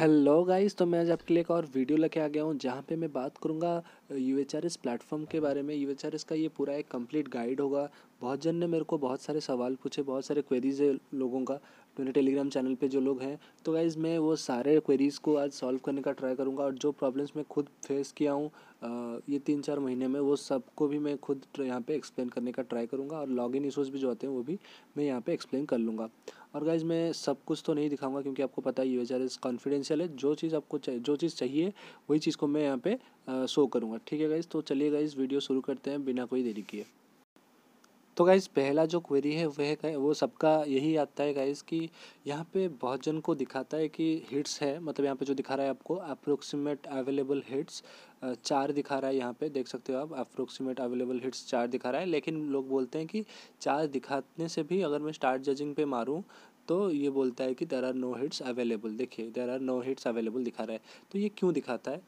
Hello guys तो मैं आज आपके लिए एक और वीडियो लेके आ गया हूँ, जहाँ पे मैं बात करूँगा U H R S platform के बारे में। यू एच आर एस का ये पूरा एक कंप्लीट गाइड होगा। बहुत जन ने मेरे को बहुत सारे सवाल पूछे, बहुत सारे क्वेरीज है लोगों का, मेरे टेलीग्राम चैनल पे जो लोग हैं। तो गाइज़ मैं वो सारे क्वेरीज़ को आज सॉल्व करने का ट्राई करूँगा और जो प्रॉब्लम्स मैं खुद फेस किया हूँ ये तीन चार महीने में, वो सबको भी मैं खुद यहाँ पे एक्सप्लेन करने का ट्राई करूँगा और लॉगिन इशूज़ भी जो आते हैं, वो भी मैं यहाँ पे एक्सप्लेन कर लूँगा। और गाइज़ मैं सब कुछ तो नहीं दिखाऊँगा क्योंकि आपको पता है यू एच कॉन्फिडेंशियल है। जो चीज़ आपको चाहिए जो चीज़ चाहिए, वही चीज़ को मैं यहाँ पे शो करूँगा। ठीक है गाइज़ तो चलिए गाइज़ वीडियो शुरू करते हैं बिना कोई देरी किए। तो गाइज़ पहला जो क्वेरी है, वह वो सबका यही आता है गाइज़ कि यहाँ पे बहुत जन को दिखाता है कि हिट्स है। मतलब यहाँ पे जो दिखा रहा है आपको अप्रोक्सीमेट अवेलेबल हिट्स चार दिखा रहा है यहाँ पे, देख सकते हो आप अप्रोक्सीमेट अवेलेबल हिट्स चार दिखा रहा है। लेकिन लोग बोलते हैं कि चार दिखाने से भी अगर मैं स्टार्ट जजिंग पे मारूँ तो ये बोलता है कि there are no hits available देखिए there are no hits available दिखा रहा है। तो ये क्यों दिखाता है?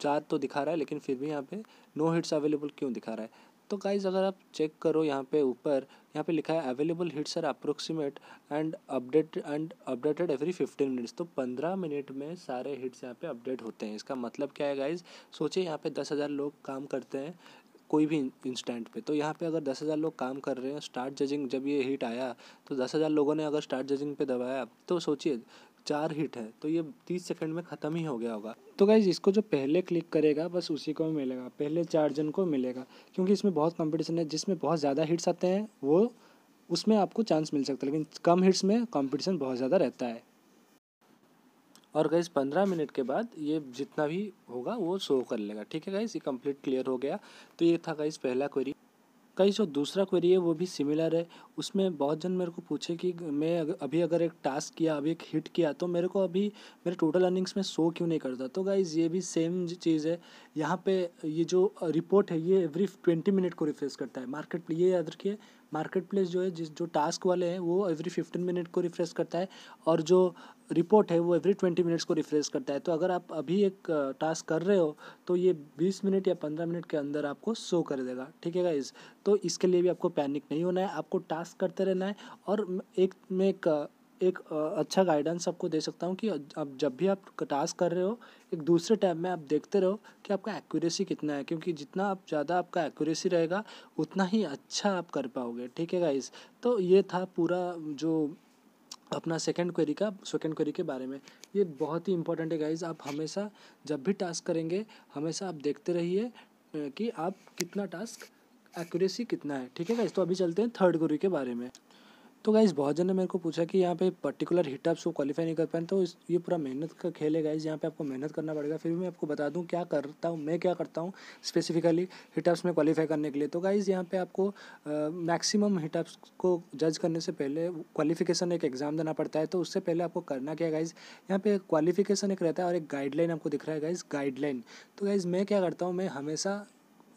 चार तो दिखा रहा है, लेकिन फिर भी यहाँ पे नो हिट्स अवेलेबल क्यों दिखा रहा है? तो गाइज़ अगर आप चेक करो यहाँ पे ऊपर, यहाँ पे लिखा है available hits are approximate and update and updated every fifteen minutes तो पंद्रह मिनट में सारे हिट्स यहाँ पे अपडेट होते हैं। इसका मतलब क्या है गाइज़ सोचिए यहाँ पे दस हज़ार लोग काम करते हैं। कोई भी इंस्टेंट पे। तो यहाँ पे अगर दस हज़ार लोग काम कर रहे हैं स्टार्ट जजिंग जब ये हिट आया तो दस हज़ार लोगों ने अगर स्टार्ट जजिंग पे दबाया तो सोचिए, चार हिट है तो ये तीस सेकंड में ख़त्म ही हो गया होगा। तो गाइज़ इसको जो पहले क्लिक करेगा, बस उसी को मिलेगा, पहले चार जन को मिलेगा, क्योंकि इसमें बहुत कंपटीशन है, जिसमें बहुत ज़्यादा हिट्स आते हैं, वो, उसमें आपको चांस मिल सकता है, लेकिन कम हिट्स में कंपटीशन बहुत ज़्यादा रहता है। और गाइज़ पंद्रह मिनट के बाद ये जितना भी होगा, वो शो कर लेगा। ठीक है गाइज़ ये कंप्लीट क्लियर हो गया। तो ये था गाइज़ पहला क्वेरी कई जो दूसरा क्वेरी है, वो भी सिमिलर है। उसमें बहुत जन मेरे को पूछे कि मैं अभी अगर एक टास्क किया, अभी एक हिट किया तो मेरे को अभी मेरे टोटल अर्निंग्स में शो क्यों नहीं करता? तो गाइज़ ये भी सेम चीज़ है। यहाँ पे ये जो रिपोर्ट है, ये एवरी ट्वेंटी मिनट को रिफ्रेश करता है। मार्केट ये याद रखिए मार्केट प्लेस जो है, जिस, जो टास्क वाले हैं, वो एवरी फिफ्टीन मिनट को रिफ्रेश करता है और जो रिपोर्ट है, वो एवरी ट्वेंटी मिनट्स को रिफ्रेश करता है। तो अगर आप अभी एक टास्क कर रहे हो तो ये बीस मिनट या पंद्रह मिनट के अंदर आपको शो कर देगा। ठीक है गाइज़ तो इसके लिए भी आपको पैनिक नहीं होना है। आपको टास्क करते रहना है और एक मैं एक एक अच्छा गाइडेंस आपको दे सकता हूँ कि अब जब भी आप टास्क कर रहे हो, एक दूसरे टैब में आप देखते रहो कि आपका एक्यूरेसी कितना है, क्योंकि जितना आप, ज़्यादा आपका एक्यूरेसी रहेगा, उतना ही अच्छा आप कर पाओगे, ठीक है गाइस तो ये था पूरा जो अपना सेकंड क्वेरी का सेकंड क्वेरी के बारे में। ये बहुत ही इंपॉर्टेंट है गाइज़ आप हमेशा जब भी टास्क करेंगे, हमेशा आप देखते रहिए कि आप कितना टास्क एक्यूरेसी कितना है, ठीक है गाइज़ तो अभी चलते हैं थर्ड क्वेरी के बारे में। तो गाइज़ बहुत जन ने मेरे को पूछा कि यहाँ पे पर्टिकुलर हिटअप्स को क्वालिफाई नहीं कर पाए तो इस, ये पूरा मेहनत का खेल है गाइज़ यहाँ पे आपको मेहनत करना पड़ेगा। फिर भी मैं आपको बता दूँ क्या करता हूँ, मैं क्या करता हूँ स्पेसिफिकली हिटअप्स में क्वालिफाई करने के लिए। तो गाइज़ यहाँ पे आपको मैक्सिमम हिटअप्स को जज करने से पहले क्वालिफिकेशन एक एग्ज़ाम देना पड़ता है तो उससे पहले आपको करना क्या गाइज़ यहाँ पे क्वालिफिकेशन एक रहता है और एक गाइडलाइन आपको दिख रहा है गाइज़ गाइडलाइन तो गाइज़ मैं क्या करता हूँ, मैं हमेशा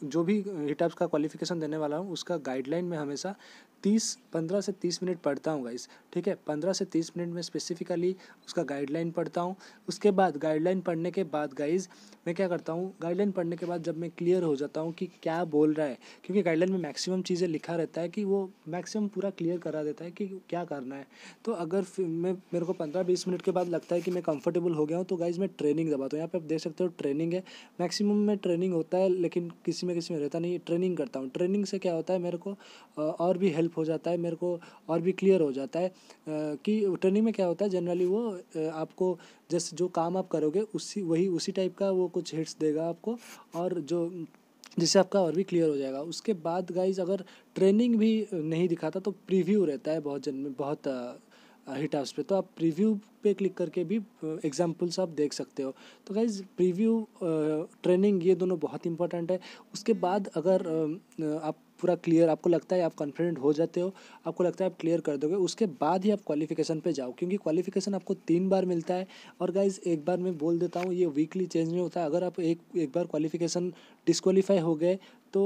जो भी हिटअप्स का क्वालिफिकेशन देने वाला हूँ, उसका गाइडलाइन में हमेशा तीस, पंद्रह से तीस मिनट पढ़ता हूँ गाइस ठीक है? पंद्रह से तीस मिनट में स्पेसिफिकली उसका गाइडलाइन पढ़ता हूँ। उसके बाद गाइडलाइन पढ़ने के बाद गाइज़ मैं क्या करता हूँ? गाइडलाइन पढ़ने के बाद जब मैं क्लियर हो जाता हूँ कि क्या बोल रहा है, क्योंकि गाइडलाइन में मैक्सिमम चीज़ें लिखा रहता है कि वो मैक्सिमम पूरा क्लियर करा देता है कि क्या करना है। तो अगर मैं, मेरे को पंद्रह बीस मिनट के बाद लगता है कि मैं कंफर्टेबल हो गया हूँ तो गाइज़ मैं ट्रेनिंग दबाता हूँ। यहाँ पे आप देख सकते हो ट्रेनिंग है। मैक्सिमम में ट्रेनिंग होता है, लेकिन किसी में किसी में रहता नहीं। ट्रेनिंग करता हूँ। ट्रेनिंग से क्या होता है, मेरे को और भी हेल्प हो जाता है, मेरे को और भी क्लियर हो जाता है कि ट्रेनिंग में क्या होता है जनरली वो आपको जैसे जो काम आप करोगे, उसी, वही, उसी टाइप का वो कुछ हिट्स देगा आपको और जो, जिससे आपका और भी क्लियर हो जाएगा। उसके बाद गाइज़ अगर ट्रेनिंग भी नहीं दिखाता तो प्रीव्यू रहता है बहुत जन में बहुत हिट हाउस पे। तो आप प्रीव्यू पे क्लिक करके भी एग्जाम्पल्स आप देख सकते हो। तो गाइज़ प्रीव्यू ट्रेनिंग ये दोनों बहुत इंपॉर्टेंट है। उसके बाद अगर आप पूरा क्लियर आपको लगता है आप कॉन्फिडेंट हो जाते हो, आपको लगता है आप क्लियर कर दोगे, उसके बाद ही आप क्वालिफिकेशन पे जाओ, क्योंकि क्वालिफिकेशन आपको तीन बार मिलता है। और गाइज़ एक बार मैं बोल देता हूँ, ये वीकली चेंज नहीं होता। है अगर आप एक एक बार क्वालिफिकेशन डिस्क्वालीफाई हो गए तो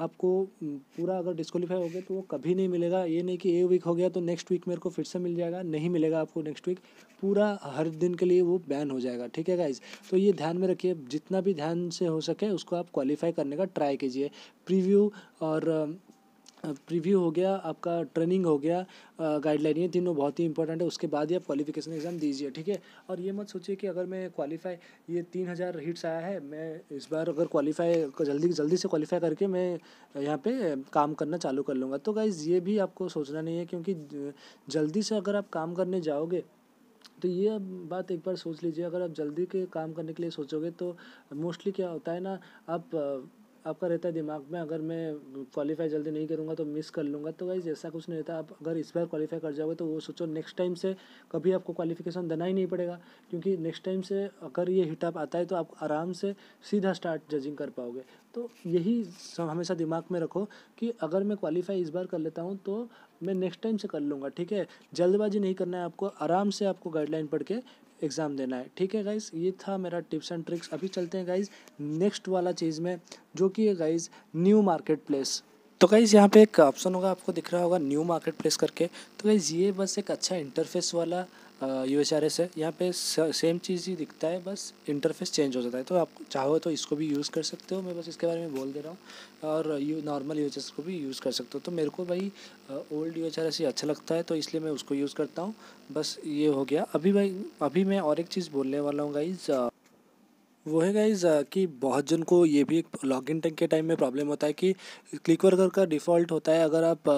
आपको पूरा अगर डिस्कवालीफाई हो गए तो वो कभी नहीं मिलेगा। ये नहीं कि ए वीक हो गया तो नेक्स्ट वीक मेरे को फिर से मिल जाएगा, नहीं मिलेगा आपको नेक्स्ट वीक पूरा हर दिन के लिए वो बैन हो जाएगा, ठीक है गाइज़ तो ये ध्यान में रखिए, जितना भी ध्यान से हो सके उसको आप क्वालिफाई करने का ट्राई कीजिए। प्रीव्यू और प्रीव्यू हो गया, आपका ट्रेनिंग हो गया गाइडलाइन ये तीनों बहुत ही इंपॉर्टेंट है, उसके बाद ही आप क्वालिफिकेशन एग्ज़ाम दीजिए, ठीक है? और ये मत सोचिए कि अगर मैं क्वालिफाई ये तीन हज़ार हिट्स आया है, मैं इस बार अगर क्वालिफाई जल्दी जल्दी से क्वालिफाई करके मैं यहाँ पे काम करना चालू कर लूँगा। तो गाइज़ ये भी आपको सोचना नहीं है, क्योंकि जल्दी से अगर आप काम करने जाओगे तो ये बात एक बार सोच लीजिए, अगर आप जल्दी के काम करने के लिए सोचोगे तो मोस्टली क्या होता है ना, आप आपका रहता है दिमाग में, अगर मैं क्वालिफाई जल्दी नहीं करूँगा तो मिस कर लूँगा। तो भाई ऐसा कुछ नहीं रहता। आप अगर इस बार क्वालिफाई कर जाओगे तो वो सोचो नेक्स्ट टाइम से कभी आपको क्वालिफिकेशन देना ही नहीं पड़ेगा। क्योंकि नेक्स्ट टाइम से अगर ये हिटअप आता है तो आप आराम से सीधा स्टार्ट जजिंग कर पाओगे। तो यही हमेशा दिमाग में रखो कि अगर मैं क्वालिफाई इस बार कर लेता हूँ तो मैं नेक्स्ट टाइम से कर लूँगा, ठीक है? जल्दबाजी नहीं करना है आपको, आराम से आपको गाइडलाइन पढ़ के एग्ज़ाम देना है। ठीक है गाइज़ ये था मेरा टिप्स एंड ट्रिक्स अभी चलते हैं गाइज़ नेक्स्ट वाला चीज़ में, जो कि है गाइज़ न्यू मार्केट प्लेस तो गाइज़ यहाँ पे एक ऑप्शन होगा, आपको दिख रहा होगा न्यू मार्केट प्लेस करके। तो गाइज़ ये बस एक अच्छा इंटरफेस वाला यू एच आर एस है। यहाँ पे सेम चीज़ ही दिखता है, बस इंटरफेस चेंज हो जाता है। तो आप चाहो तो इसको भी यूज़ कर सकते हो। मैं बस इसके बारे में बोल दे रहा हूँ। और यू नॉर्मल यू एस को भी यूज़ कर सकते हो। तो मेरे को भाई old U H R S ही अच्छा लगता है तो इसलिए मैं उसको यूज़ करता हूँ। बस ये हो गया। अभी भाई, अभी मैं और एक चीज़ बोलने वाला हूँ गाइज़ वो है गाइज़ कि बहुत जन को ये भी एक लॉगिन टाइम के टाइम में प्रॉब्लम होता है कि क्लिक वर्कर का डिफ़ॉल्ट होता है। अगर आप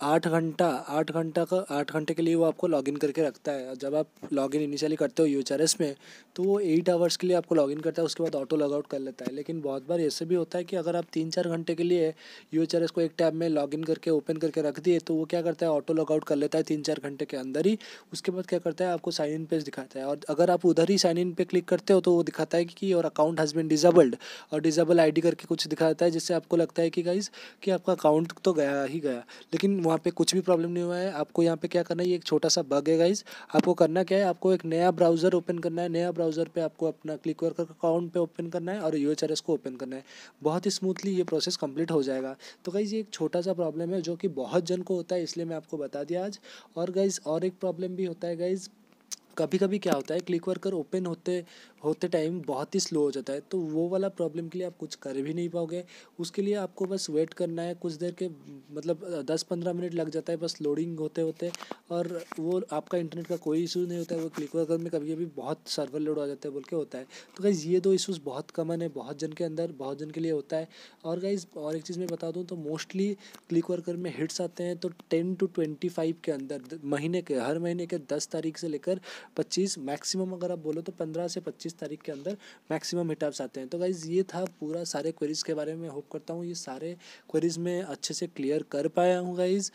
आठ घंटा आठ घंटा का, आठ घंटे के लिए वो आपको लॉगिन करके रखता है। जब आप लॉगिन इनिशियली करते हो यू में तो वो एट आवर्स के लिए आपको लॉगिन करता है, उसके बाद ऑटो लॉगआउट कर लेता है। लेकिन बहुत बार ऐसे भी होता है कि अगर आप तीन चार घंटे के लिए यूएचआरएस को एक टैब में लॉगिन करके ओपन करके रख दिए तो वो क्या करता है ऑटो लॉगआउट कर लेता है तीन चार घंटे के अंदर ही। उसके बाद क्या करता है, आपको साइन इन पेज दिखाता है। और अगर आप उधर ही साइन इन पे क्लिक करते हो तो वो दिखाता है कि और अकाउंट हैज़ बिन डिजेबल्ड और डिजेबल आई करके कुछ दिखाता है, जिससे आपको लगता है कि गाइज़ कि आपका अकाउंट तो गया ही गया। लेकिन वहाँ पे कुछ भी प्रॉब्लम नहीं हुआ है। आपको यहाँ पे क्या करना है? ये एक छोटा सा बग है गाइज़ आपको करना क्या है? आपको एक नया ब्राउज़र ओपन करना है। नया ब्राउज़र पे आपको अपना क्लिक वर्कर अकाउंट पे ओपन करना है और यूएचआरएस को ओपन करना है। बहुत ही स्मूथली ये प्रोसेस कंप्लीट हो जाएगा। तो गाइज़ ये एक छोटा सा प्रॉब्लम है जो कि बहुत जन को होता है, इसलिए मैं आपको बता दिया आज। और गाइज़ और एक प्रॉब्लम भी होता है गाइज़ कभी कभी क्या होता है, क्लिक वर्कर ओपन होते होते टाइम बहुत ही स्लो हो जाता है तो वो वाला प्रॉब्लम के लिए आप कुछ कर भी नहीं पाओगे। उसके लिए आपको बस वेट करना है, कुछ देर के मतलब दस पंद्रह मिनट लग जाता है बस लोडिंग होते होते, और वो आपका इंटरनेट का कोई इशू नहीं होता है, वो क्लिक वर्कर में कभी कभी बहुत सर्वर लोड हो जाता है बोल के होता है। तो गाइज़ ये दो इशूज़ बहुत कमन है, बहुत जन के अंदर, बहुत जन के लिए होता है, और गाइज़ और एक चीज़ मैं बता दूँ तो मोस्टली क्लिक वर्कर में हिट्स आते हैं तो टेन टू ट्वेंटी फाइव के अंदर, महीने के, हर महीने के दस तारीख से लेकर पच्चीस मैक्सिमम अगर आप बोलो तो पंद्रह से पच्चीस तारीख के अंदर मैक्सिमम हिटअप्स आते हैं। तो गाइज़ ये था पूरा सारे क्वेरीज़ के बारे में। होप करता हूँ ये सारे क्वेरीज़ में अच्छे से क्लियर कर पाया हूँ गाइज़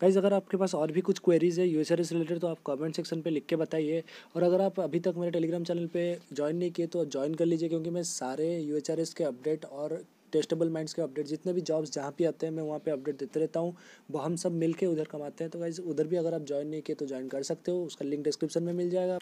गाइज़ अगर आपके पास और भी कुछ क्वेरीज़ है यू से रिलेटेड तो आप कमेंट सेक्शन पे लिख के बताइए। और अगर आप अभी तक मेरे टेलीग्राम चैनल पे ज्वाइन नहीं किए तो ज्वाइन कर लीजिए, क्योंकि मैं सारे यूएचआरएस के अपडेट और टेस्टेबल माइंड्स के अपडेट, जितने भी जॉब्स जहाँ भी आते हैं, मैं वहाँ पे अपडेट देते रहता हूँ। वो हम सब मिल के उधर कमाते हैं। तो गाइज़ उधर भी अगर आप ज्वाइन नहीं किए तो ज्वाइन कर सकते हो, उसका लिंक डिस्क्रिप्शन में मिल जाएगा।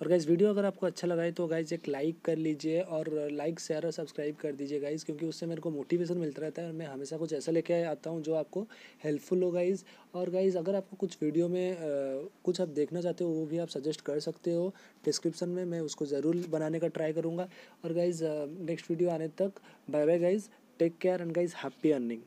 और गाइज़ वीडियो अगर आपको अच्छा लगा है तो गाइज़ एक लाइक कर लीजिए और लाइक शेयर और सब्सक्राइब कर दीजिए गाइज़ क्योंकि उससे मेरे को मोटिवेशन मिलता रहता है और मैं हमेशा कुछ ऐसा लेके आता हूँ जो आपको हेल्पफुल हो गाइज़ और गाइज़ अगर आपको कुछ वीडियो में आ, कुछ आप देखना चाहते हो वो भी आप सजेस्ट कर सकते हो. डिस्क्रिप्शन में मैं उसको ज़रूर बनाने का ट्राई करूँगा. और गाइज़ नेक्स्ट वीडियो आने तक bye bye guys take care and guys happy earning